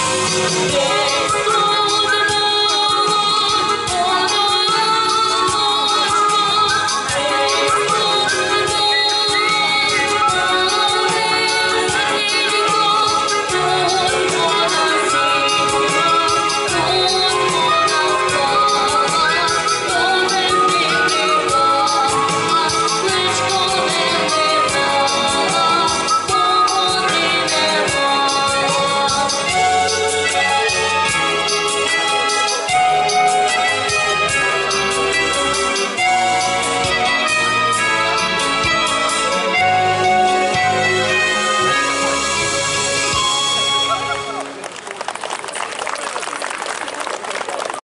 Yeah.